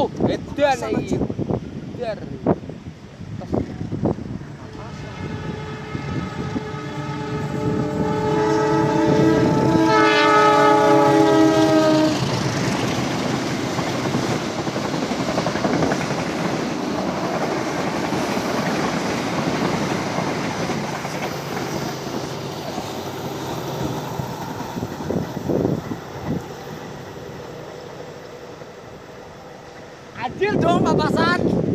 Oh, edan iki. Adil Domba Basat.